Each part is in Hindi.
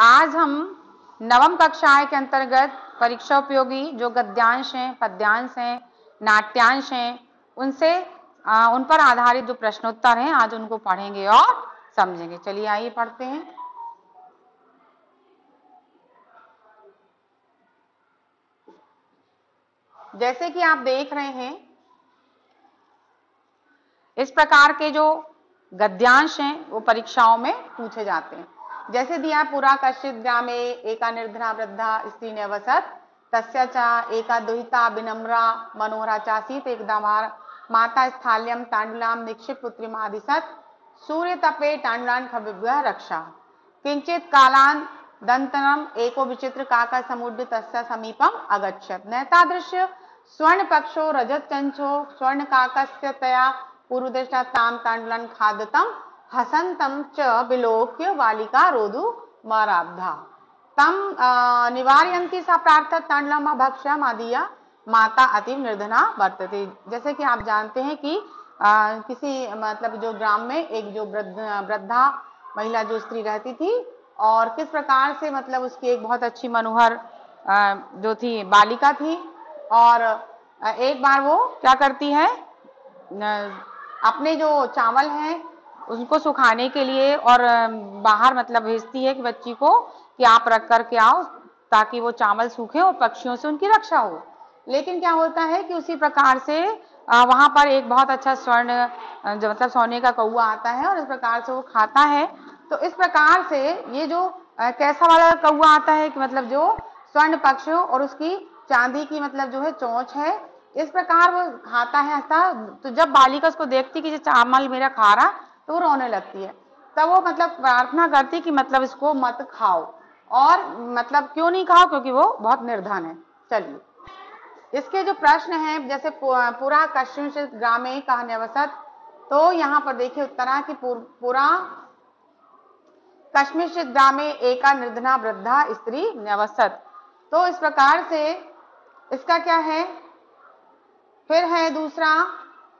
आज हम नवम कक्षाएँ के अंतर्गत परीक्षा उपयोगी जो गद्यांश हैं पद्यांश हैं नाट्यांश हैं उनसे आ, उन पर आधारित जो प्रश्नोत्तर हैं आज उनको पढ़ेंगे और समझेंगे। चलिए आइए पढ़ते हैं। जैसे कि आप देख रहे हैं इस प्रकार के जो गद्यांश हैं वो परीक्षाओं में पूछे जाते हैं। जैसे दिया पुरा कश्चित ग्रामे एका निर्धना वृद्धा स्त्री ने वसत, तस्या एका दुहिता विनम्रा मनोहरा चासीत एकदा माता स्थाल्यम तांडुलाम निक्षिप पुत्री मादिशत सूर्य तपे तांडुलान खबिभ्य रक्षा। किंचित कालान दंतनम एको विचित्र काका समुद्र तस्या समीपम अगच्छत। नैतादृश्य स्वर्ण पक्षो रजत चंचो स्वर्ण काकस्य तया पूर्वदृष्टा ताम तांडलन खादतम। हसंतम च विलोक्य बालिका रोदु माराब्धा तम निवारयंती सा प्रार्थ तांडलम भक्ष्यम आदिया माता अति निर्धना वर्तते। जैसे कि आप जानते हैं कि आ, किसी मतलब जो ग्राम में एक जो वृद्धा महिला जो स्त्री रहती थी और किस प्रकार से मतलब उसकी एक बहुत अच्छी मनोहर जो थी बालिका थी और एक बार वो क्या करती है अपने जो चावल हैं उनको सुखाने के लिए और बाहर मतलब भेजती है कि बच्ची को कि आप रख करके आओ ताकि वो चावल सूखे और पक्षियों से उनकी रक्षा हो। लेकिन क्या होता है कि उसी प्रकार से वहाँ पर एक बहुत अच्छा स्वर्ण जो मतलब सोने का कौआ आता है और इस प्रकार से वो खाता है। तो इस प्रकार से ये जो कैसा वाला कौआ आता है कि मतलब जो स्वर्ण पक्ष और उसकी चांदी की मतलब जो है चोंच है, इस प्रकार वो खाता है। ऐसा तो जब बालिका उसको देखती कि चावल मेरा खा रहा तो रोने लगती है। तब वो मतलब प्रार्थना करती कि मतलब इसको मत खाओ। और मतलब क्यों नहीं खाओ? क्योंकि वो बहुत निर्धन है। चलिए। इसके जो प्रश्न है, जैसे पूरा कश्मीर ग्रामे कहा निवसत तो यहाँ पर देखिए उत्तरा की पूरा कश्मीर ग्रामे एका निर्धना वृद्धा स्त्री न्यवसत तो इस प्रकार से इसका क्या है? फिर है दूसरा,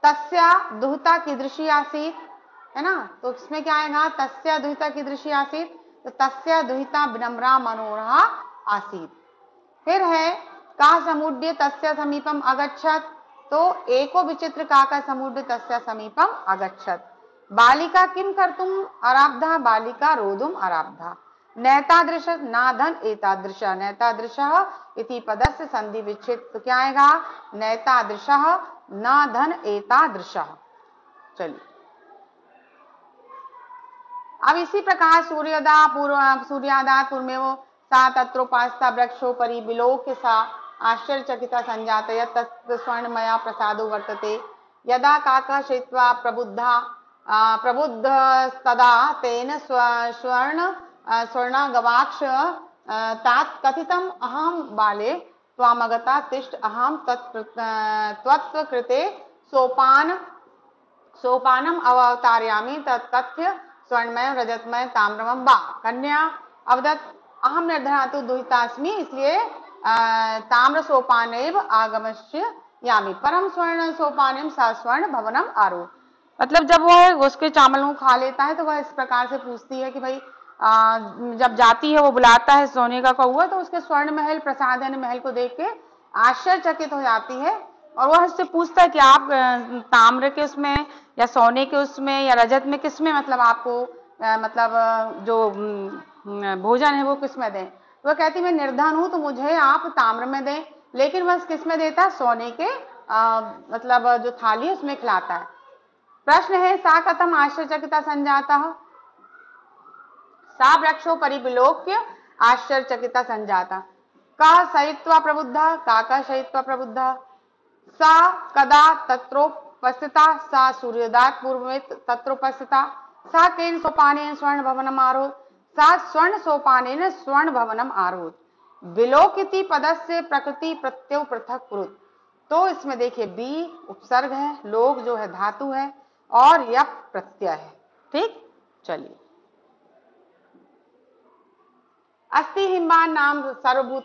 तस्या दुहता की दृश्य आसित। है ना? तो इसमें क्या आएगा तस्या दुहिता की दृश्य आसित? तो तस्या दुहिता विनम्रा मनोरहा आसित। फिर है, का समुद्र तस्या समीपम अगच्छत? तो एको विचित्र का का समुद्र तस्या समीपम अगच्छत। बालिका किम कर तुम आराब्धा बालिका रोदुम आराब्धा नैतादृश, नाधन एतादृश। नैतादृश इति पदस्य संधि विच्छेद। तो क्या आएगा? नैतादृश न धन एतादृश। चलिए। अब इसी प्रकार सूर्योदा पूर्व सूर्यादा पूर्व वो सा तत्रोपास्ता वृक्षो परि बिलोक सा आश्चर्यचकिता संजात स्वर्णमया प्रसादो वर्तते। यदा काका शित्वा प्रबुद्धा प्रबुद्ध तदा तेन स्वर्ण स्वर्णा गवाक्ष कथितम अहम बाले, त्वामगता तिष्ठ अहम तत्व कृते सोपान, सोपानम अवतारयामी तथ्य स्वर्णमय रजतमय ताम्रम बा कन्या अवदत अहम निर्धनातु दुहितास्मी इसलिए ताम्र सोपान आगमश्य यामी। परम स्वर्ण सोपान सा स्वर्ण भवनम आरो। मतलब जब वह उसके चावल को खा लेता है तो वह इस प्रकार से पूछती है कि भाई आ, जब जाती है वो बुलाता है सोने का कौआ तो उसके स्वर्ण महल प्रसाद महल को देख के आश्चर्यचकित हो जाती है। और वह उससे पूछता है कि आप ताम्र के उसमें या सोने के उसमें या रजत में किसमें मतलब आपको मतलब जो भोजन है वो किसमें दें? वह कहती मैं निर्धन हूँ तो मुझे आप ताम्र में दें। लेकिन बस किसमें देता है? सोने के आ, मतलब जो थाली है उसमें खिलाता है। प्रश्न है सा कथम आश्चर्यचकिता संजाता सा वृक्षो परिविलोक्य आश्चर्यचकिता संजाता। का सहित्वा प्रबुद्धा? का का सहित्वा प्रबुद्धा? सा कदा तत्रोपस्थिता, सा सूर्योदात पूर्व में तत्रोपस्थिता, सा केन सोपान स्वर्ण भवनम आरोध सा स्वर्ण सोपान स्वर्ण भवनम आरोध विलोकिति पदस्य प्रकृति प्रत्यय पृथक पुरुत तो इसमें देखिए, बी उपसर्ग है, लोग जो है धातु है, और यप प्रत्यय है। ठीक? चलिए। अस्ति हिम्बान नाम सर्वभूत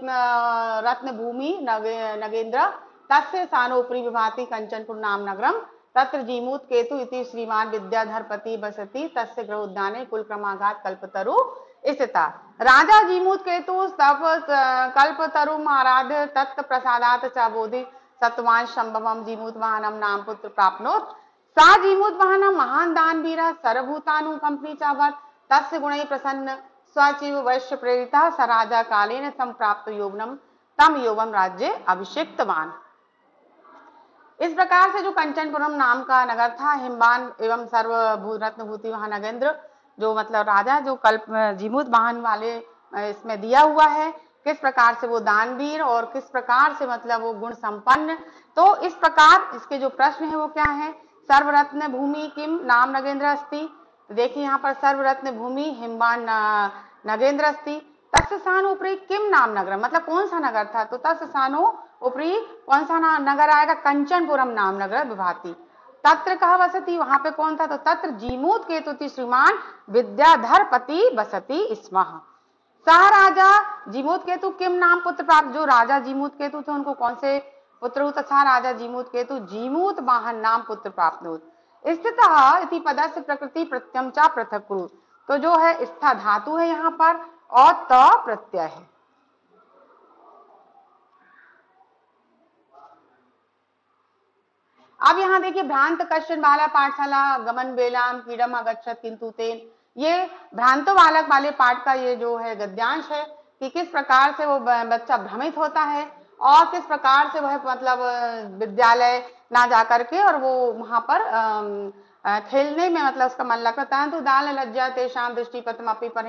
रत्न भूमि नगेंद्र। तस्य सानोपरि विभाति कंचनपुर नाम नगरम तत्र जीमूत केतु इति श्रीमान विद्याधरपति बसति, तस्य ग्रह उद्याने कुल क्रमाघात कल्पतरु स्थिता। राजा जीमूत केतु तप कल्प तरुम आराध्य तत्व प्रसादात च बोधि सत्वान संभवम जीमूत वाहनम नाम पुत्र प्राप्नोत। सा जीमूत वाहनम महान दान वीरा सर्वभूतानु कंपनी चावत तस्य गुण प्रसन्न स्वचिव वैश्य प्रेरिता स राजा कालेन तम प्राप्त योगनम तम योगम राज्य अभिषेक्तवान। इस प्रकार से जो कंचनपुरम नाम का नगर था, हिमबान एवं सर्वभूरत्न भूति वहाँ नगेंद्र जो मतलब राजा, जो कल्प, जीमूत वाहन वाले इसमें दिया हुआ है, किस प्रकार से वो दानवीर और किस प्रकार से मतलब वो गुण संपन्न। तो इस प्रकार इसके जो प्रश्न है वो क्या है? सर्वरत्न भूमि किम नाम नगेंद्र अस्थि देखिए यहाँ पर सर्वरत्न भूमि हिमबान नगेंद्र अस्ति। तत्सानो उपरी किम नाम नगर मतलब कौन सा नगर था? तो तत्सानो उपरी कौन सा नगर आएगा? कंचनपुरम नाम नगर विभाती। तत्र कहा वसती? वहाँ पे कौन था? तो तत्र जीमूत केतु श्रीमान विद्याधर पति बसती स्म सह राजा जीमूत केतु किम नाम पुत्र प्राप्त? जो राजा जीमूत केतु थे, उनको कौन से पुत्र हुआ तथा राजा जीमूत केतु जीमूत वाहन नाम पुत्र प्राप्त हुत स्थित इति पद से प्रकृति प्रत्यम चा पृथक तो जो है, स्था धातु है यहाँ पर। और त प्रत्यय है। अब यहाँ देखिए भ्रांत कश्चन बाला पाठशाला, गमन बेलाम कीडम अगछत किंतु तेन। ये भ्रांत बालक वाले पाठ का ये जो है गद्यांश है कि किस प्रकार से वो बच्चा भ्रमित होता है और किस प्रकार से वह मतलब विद्यालय ना जा करके और वो वहाँ पर खेलने में मतलब उसका मन लगता है। तो दाल लज्जा तेषाम दृष्टि पतमापी पर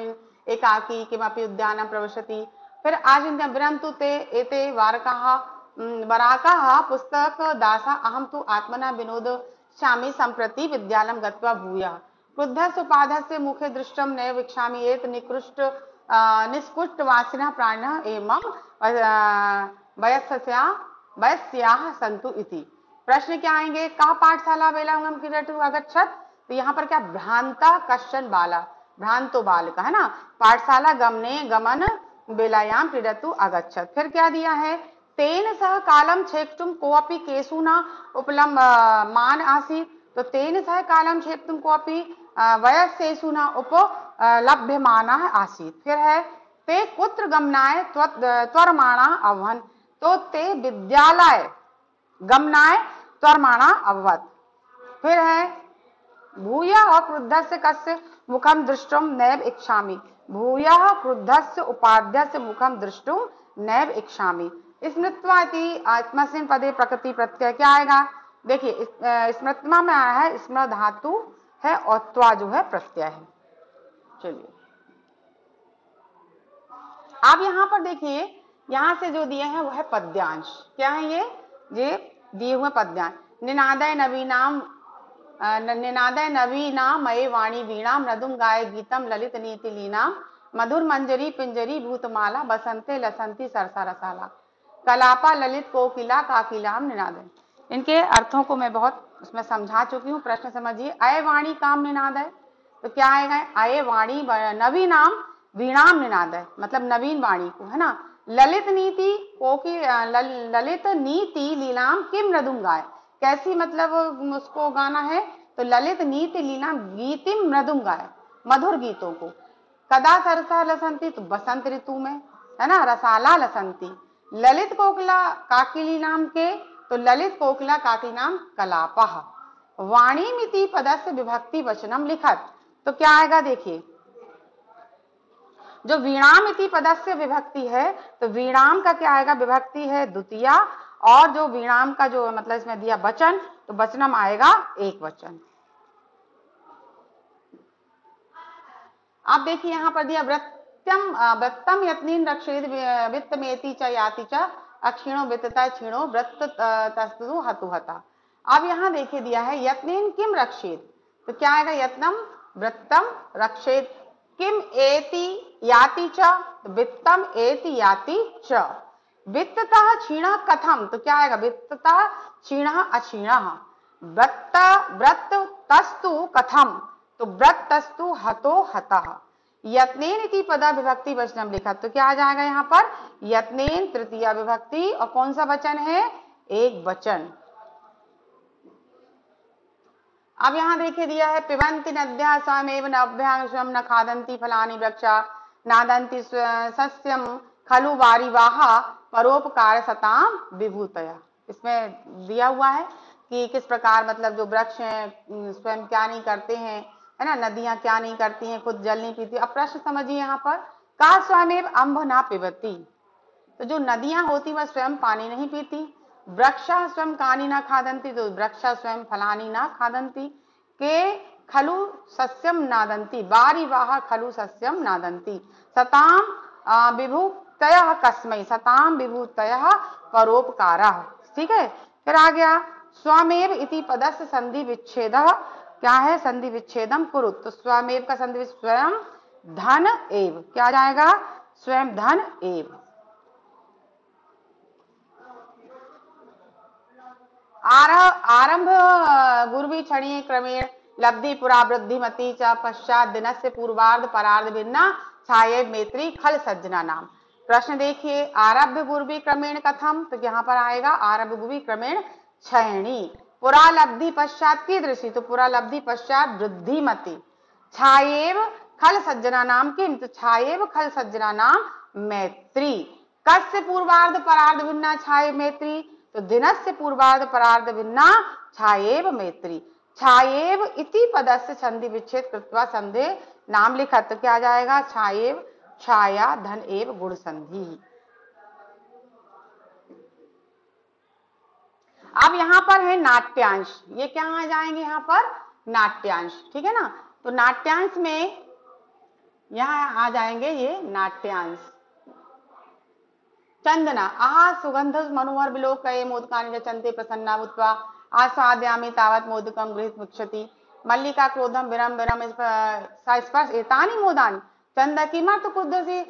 एकाकी किमपि उद्यान प्रवशति। फिर आज विरंतु ते, एते वारकाः वराकाः पुस्तक दासा अहम तु आत्मना विनोद श्यामी संप्रति विद्यालय गत्वा भूयः। क्रुद्धस्य उपाधस्य मुखे दृष्टम नैव वीक्षामि एत निकृष्ट निष्कुष्ट वासिनः प्राणिनः एवं वयस्या वयस्याः सन्तु इति। प्रश्न क्या आएँगे? कहा पाठशाला किरटु अगच्छत? तो यहाँ पर क्या भ्रांता कश्चन बाला? भ्रांतो बालक, है ना? पाठशाला गमने गमन बेलायाम क्रीडतु अगच्छत। फिर क्या दिया है? तेन सह कालम छेक्तुम कोअपि केसुना उपलम मान आसीत तो तेन सह कालम छेक्तुम कोअपि वयस्सेसुना उप लभ्यमाना आसीत। फिर है, ते कुत्र गमनाय त्वरमाणा अवहन। तो ते विद्यालय गमनाय त्वरमाणा अववत फिर है भूया क्रुद्ध से कस्य मुखम दृष्टुम नैब इच्छामी। भूय क्रुद्ध से उपाध्य से मुखम दृष्टुम नैब इच्छामी स्मृत्वाति आत्मसिन पदे प्रकृति प्रत्यय क्या आएगा देखिए स्मृतमा में आया है स्मृत धातु है और त्वा जो है, प्रत्यय है। चलिए। आप यहाँ पर देखिए, यहाँ से जो दिए हैं वो है पद्यांश। क्या है ये? ये दिए हुए पद्यांश। निनादय नवीनाम निनादय नवीना मय वाणी वीणा मृदुम गाय गीतम, ललित नीति लीना मधुर मंजरी पिंजरी भूतमाला, बसंते लसंती सरसा रसाला। कलापा ललित कोकिला काकिलाम निनाद इनके अर्थों को मैं बहुत उसमें समझा चुकी हूँ। प्रश्न समझिए, अय वाणी काम निनाद है तो क्या आएगा अय वाणी नवीनाम वीणाम निनाद है मतलब नवीन वाणी को, है ना? ललित नीति कोकी ललित नीति लीलाम किम मृदुम गाय? कैसी मतलब उसको गाना है? तो ललित नीति लीला गीतिम मृदुम गाय, मधुर गीतों को। कदा सरसा लसंती तो बसंत ऋतु में, है ना? रसाला लसंती। ललित कोकला काकिली नाम के तो ललित कोकला काकिली नाम कलापा। वाणी मिति पदस्य विभक्ति वचनम लिखत। तो क्या आएगा देखिए। जो वीणाम इति पदस्य विभक्ति है तो वीणाम का क्या आएगा? विभक्ति है द्वितीय और जो विराम का जो मतलब इसमें दिया वचन तो वचनम आएगा एक वचन। आप देखिए यहाँ पर दिया वृत्तम वृत्तम यत्नीन रक्षेद वित्त मेति च याति च, अक्षीणो वित्तता क्षीणो वृत्त तस्तु हतु हता। अब यहाँ देखिए दिया है यत्नीन किम रक्षित तो क्या आएगा यत्नम? वृत्तम रक्षित किम एति याति च? वित्तम एति याति च। वित्ततः क्षीण कथम? तो क्या आएगा? वित्तता क्षीण अक्षीण। व्रत व्रत तस्तु कथम? तो व्रत तस्तु हतो हतः। यत्नेन इति पदा विभक्ति वचनम लिखा। तो क्या आ जाएगा यहाँ पर? यत्नेन तृतीय विभक्ति और कौन सा वचन है? एक वचन। अब यहाँ देखिए दिया है पिबंती नद्या स्वयं न अभ्यांग न खादंती फलानी वृक्षा। नादंती सस्यम खलु वारिवाहा परोपकार सताम विभूतया। इसमें दिया हुआ है कि किस प्रकार मतलब जो वृक्ष हैं स्वयं क्या नहीं करते हैं, है ना, नदियाँ क्या नहीं करती हैं, खुद जल नहीं पीती। अब प्रश्न समझिए यहाँ पर, का स्वयं अम्भ ना पिबती? तो जो नदियाँ होती, वह स्वयं पानी नहीं पीती। वृक्षा स्वयं कानी ना खादंती तो वृक्षा स्वयं फलानी ना खादंती। के खलु सस्यम नादंती, बारी वाह खलु सस्यम नादंती। सताम विभुतय कस्मय सताम विभूतय परोपकार ठीक है? फिर आ गया, स्वमेव इति पदस्य संधि विच्छेद क्या है? संधि विच्छेदम कुरुत तो स्वमेव का संधि स्वयं धन एव। क्या जाएगा? स्वयं धन एव। आरंभ गुरु क्षणीय क्रमेण लब्धि, पुरा वृद्धिमती च पश्चात दिन से पूर्वार्ध, परार्ध, भिन्ना, छाये, मेत्री, खल सज्जना नाम। प्रश्न देखिए, आरभ्य गुरु क्रमेण कथम तो यहाँ पर आएगा आरभ्य गुरु क्रमेण क्षयणी पुरालब्धि पश्चात की दृष्टि तो पुरालब्धि पश्चात वृद्धिमती। छाएव खल सज्जना नाम किम? तो छाएव खल सज्जना नाम मैत्री। कस्य पूर्वार्ध परार्ध भिन्ना छाए मैत्री? तो दिनस्य पूर्वार्ध परार्ध भिन्ना छाएव मैत्री। छाएव इति पदस्य संधि विच्छेद कृत्वा संधे नाम लिखा तो क्या जाएगा? छाएव छाया, धन एव गुण संधि। अब यहाँ पर है नाट्यांश। ये क्या आ जाएँगे यहाँ पर? नाट्यांश, ठीक है ना? तो नाट्यांश में यहाँ आ जाएँगे ये नाट्यांश। चंदना, आहा, सुगंध मनोहर बिलोक मोदकानी रचनते प्रसन्ना भूतवा, आस्वाद्यामी तावत मोदकम गृहित मुक्षति मल्लिका क्रोधम विरम विरम स्पर्श एतानी मोदानी। चंद किमर्थ कुदसी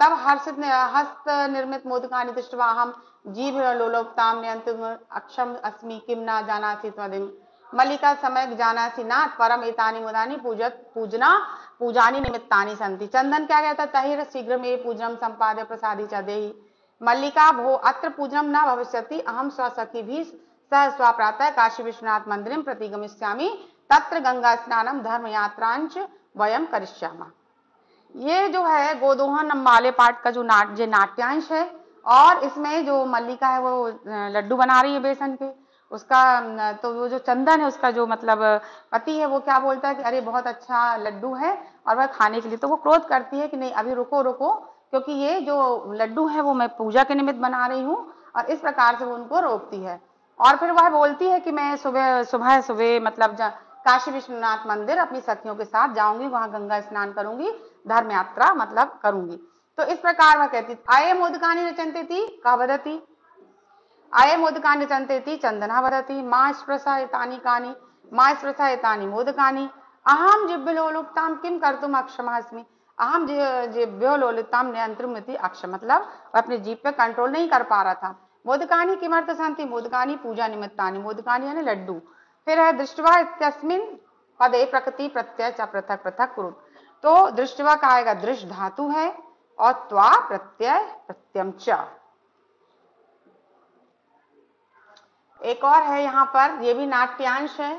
तब हर्षित हस्त निर्मित मोदकानी दृष्टवा हम जीभ नियंत्रण अक्षम अस्मि किम ना जानासी त्वदिम मल्लिका समय जानासी ना परम एतानी मुदानी पूजत, पूजना, पूजानी निमित्तानी संति चंदन क्या कहता तहिर शीघ्र में पूजनम संपाद्य प्रसादी च मल्लिका भो, अत्र पूजनम न भविष्यति। अहम स्वसखी भी सह स्व प्रातः काशी विश्वनाथ मंदिर प्रतिगमिष्यामी। तत्र गंगा स्नानम धर्म यात्रांच वयम करिष्यामा। ये जो है, गोदोहन माले पाठ का जो नाट जो नाट्यांश है और इसमें जो मल्लिका है, वो लड्डू बना रही है बेसन के। उसका तो वो जो चंदन है, उसका जो मतलब पति है, वो क्या बोलता है कि, अरे, बहुत अच्छा लड्डू है और वह खाने के लिए। तो वो क्रोध करती है कि, नहीं, अभी रुको रुको, क्योंकि ये जो लड्डू है, वो मैं पूजा के निमित्त बना रही हूँ और इस प्रकार से वो उनको रोकती है। और फिर वह बोलती है कि, मैं सुबह सुबह सुबह मतलब काशी विश्वनाथ मंदिर अपनी सखियों के साथ जाऊँगी, वहाँ गंगा स्नान करूँगी धर्म यात्रा मतलब करूँगी। तो इस प्रकार वह कहती, आए मोदकानी रचनते थी कहा बदती आए मोदकानी रचनते थी चंदना बदती माँ स्प्रसा एतानी कानी माँ स्प्रसा एतानी मोदकानी। अहम जिब्यलोलुप्ताम किम कर तुम अक्षमास्मी? अहम जिभ्यो जिब्योलोलिताम नियंत्रण अक्ष मतलब अपने जीप पे कंट्रोल नहीं कर पा रहा था। मोदकानी किमर्थ शांति मोदकानी पूजा निमित्तानी मोदकानी यानी लड्डू। फिर है दृष्टवा इत्यस्मिन पदे प्रकृति प्रत्यय च पृथक पृथक कुरु। तो दृष्टवा का आएगा, दृष्ट धातु है, और त्वा प्रत्यय, प्रत्यम च। एक और है यहाँ पर, ये भी नाट्यांश है।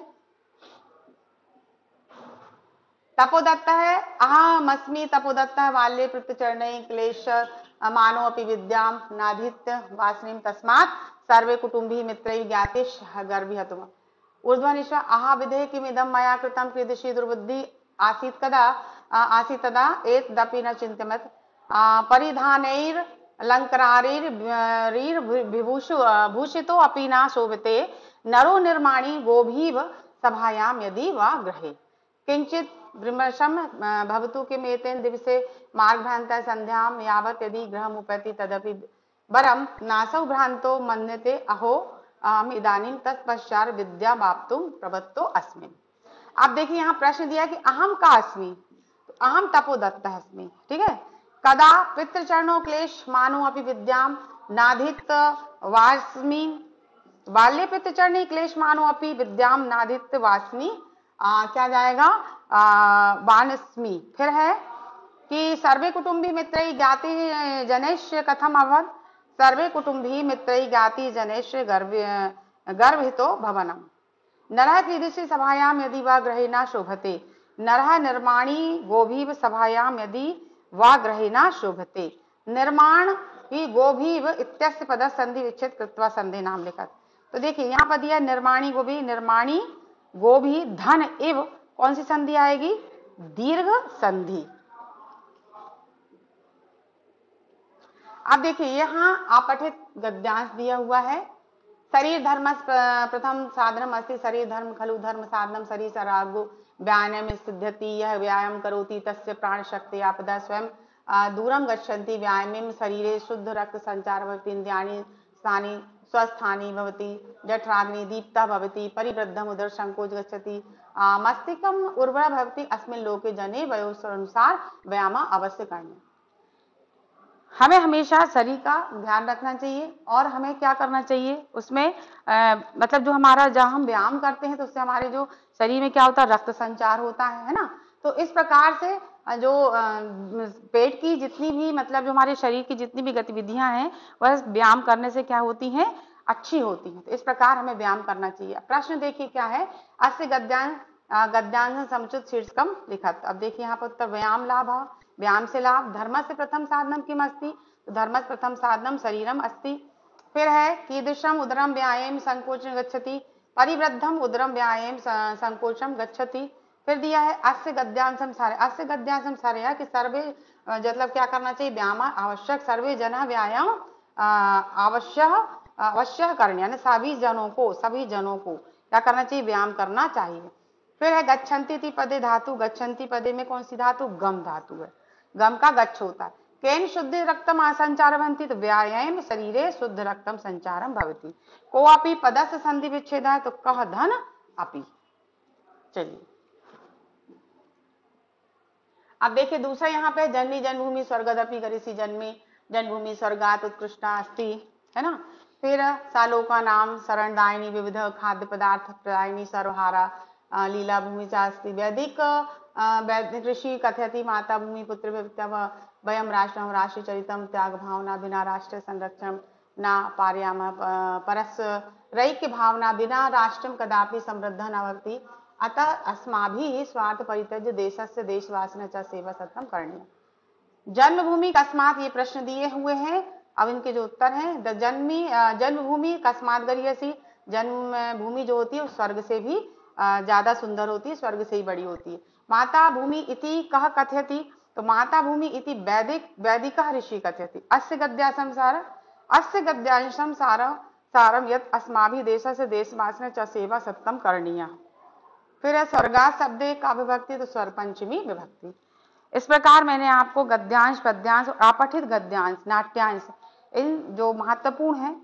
तपोदत्त है अहम अस्मी तपोदत्त है, बाल्य प्रत्यचरण, क्लेश मानो अपि विद्याम नाधित्य वासनीम तस्मात, सर्वे कुटुंबी मित्र ज्ञाते गर्भिहतुम ऊर्ध्वनिशा आहा विधेय किमिदम मया कृतम कीदृशी दुर्बुद्धि आसीत कदा? आसीत तदा न चिंतमत परिधानैर अलंकारीर विभूषु भूषितो अपि न शोभते। नरो निर्माणी गोभीव सभायाम यदि वा ग्रहे किंचित विमर्शम भवतु किमेतेन दिवसे मार्गभ्रांत संध्याम यावत यदि ग्रहमुपैति तदपि वरम नासौ भ्रांतो मन्यते अहो, अहम इदानी तत्पश्चात विद्या बाप्तुम प्रवत्तो अस्मिन आप देखिए, यहाँ प्रश्न दिया कि अहम का अस्मि? अहम तपोदत्त अस्मि ठीक है? कदा पितृचरणों क्लेश मानो अपनी विद्याम नाधित वास्मी बाल्य पितृचरणी क्लेश मानो अपनी विद्याम नाधित वास्मी आ, क्या जाएगा? वानस्मी फिर है कि सर्वे कुटुंबी मित्र ज्ञाति जनेश कथम अवध सर्वे कुटुंबी मित्र ज्ञाति जनेश गर्भ गर्भितो भवनम। नरह कीदृशी सभायाम यदि वह ग्रहे न शोभते। नरह निर्माणी गोभीव सभायाम यदि वा ग्रहेना शोभते। निर्माण ही गोभीव इत्यस्य पद संधि विच्छेद कृत्वा संधि नाम लिखा। तो देखिए, यहाँ पर दिया निर्माणी गोभी निर्माणी गोभी, धन, इव। कौन सी संधि आएगी? दीर्घ संधि। अब देखिए, यहाँ अपठित गद्यांश दिया हुआ है। शरीर धर्म प्रथम साधनम अस्ति। शरीर धर्म खलु धर्म साधनम शरीर सरागो व्यायाम सिद्धति यह व्यायाम करोति तस्य प्राण शक्ति आपदा स्वयं दूरम गच्छन्ति। व्यायाम शरीरे शुद्ध रक्त संचार भवति इंद्रियाणि स्थानी स्वस्थानी भवति, जठराग्नि दीप्ता भवति परिवृद्धम उदर संकोच गच्छति मस्तिष्कम उर्वरा भवति। अस्मिन लोके जने वयोनुसार व्यायाम अवश्य करना हमें हमेशा शरीर का ध्यान रखना चाहिए और हमें क्या करना चाहिए? उसमें आ, मतलब जो हमारा जहाँ हम व्यायाम करते हैं तो उससे हमारे जो शरीर में क्या होता है? रक्त संचार होता है है ना? तो इस प्रकार से जो पेट की जितनी भी मतलब जो हमारे शरीर की जितनी भी गतिविधियाँ हैं वह व्यायाम करने से क्या होती हैं? अच्छी होती हैं। तो इस प्रकार हमें व्यायाम करना चाहिए। प्रश्न देखिए क्या है? अस्य गद्यांश गद्यांश समुचित शीर्षकम लिखा अब देखिए यहाँ पर उत्तर व्यायाम लाभ। व्यायाम से लाभ धर्म से प्रथम साधनम किम अस्ति? तो धर्म प्रथम साधनम शरीरम अस्ति। फिर है, कीदृशम उदरम व्यायाम संकोचन गच्छति। परिवृद्धम उदरम व्यायाम संकोचम गच्छति। फिर दिया है, अस्य गद्यांशम सारे, अस्य गद्यांशम सारे है कि सर्वे मतलब क्या करना चाहिए? व्यायाम आवश्यक, सर्वे जन व्यायाम आवश्यक अवश्य करने यानी सभी जनों को, सभी जनों को क्या करना चाहिए? व्यायाम करना चाहिए। फिर है, गच्छन्ति पदे धातु, गच्छन्ति पदे में कौन सी धातु? गम धातु है। गम का गच्छ होता। है केन शुद्ध रक्तम असंचार बनती तो व्यायाम शरीरे शुद्ध रक्तम संचारम भवती। को अपी पदस्य संधि विच्छेद है तो कह धन अपी। चलिए। अब देखिए, दूसरा यहाँ पे जननी जन्मभूमि स्वर्गदपि गरिसी जन्मी। जन्मभूमि स्वर्गात उत्कृष्टा अस्ति, है ना? फिर सालों का नाम शरणदायिनी विविध खाद्य पदार्थ प्रदायिनी, सर्वहारा। लीला भूमि चास्ति वैदिक ऋषि कथयति माता भूमि पुत्र वयम राष्ट्र राष्ट्र चरितम त्याग भावना बिना राष्ट्र संरक्षण, न पार्याम परस रैक्य भावना बिना राष्ट्र कदापि समृद्ध न भवती। अतः अस्मा स्वार्थ परित्यज देश से देशवासिन च सेवा सत्तम करनी जन्मभूमि कस्मात ये प्रश्न दिए हुए हैं, अब इनके जो उत्तर हैं, द जन्मी जन्मभूमि कस्मात गरियसी जन्म, भूमि जो होती है स्वर्ग से भी ज़्यादा सुंदर होती है स्वर्ग से ही बड़ी होती है। माता भूमि इति कह कथयति? तो माता भूमि इति वैदिक वैदिक ऋषि कथयति। अस्य गद्यासम सार, अस्य गद्यांशम सार सारम यत अस्माभि देश से देशवास च सेवा सत्तम करणीय। फिर है स्वर्गा शब्द का विभक्ति? तो स्वर पंचमी विभक्ति। इस प्रकार मैंने आपको गद्यांश, पद्यांश और अपठित गद्यांश, नाट्यांश, इन जो महत्वपूर्ण है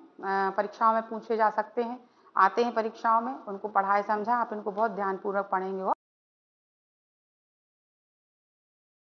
परीक्षाओं में पूछे जा सकते हैं। आते हैं परीक्षाओं में उनको पढ़ाए समझा आप इनको बहुत ध्यानपूर्वक पढ़ेंगे